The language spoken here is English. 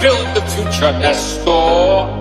build the future, Nestor.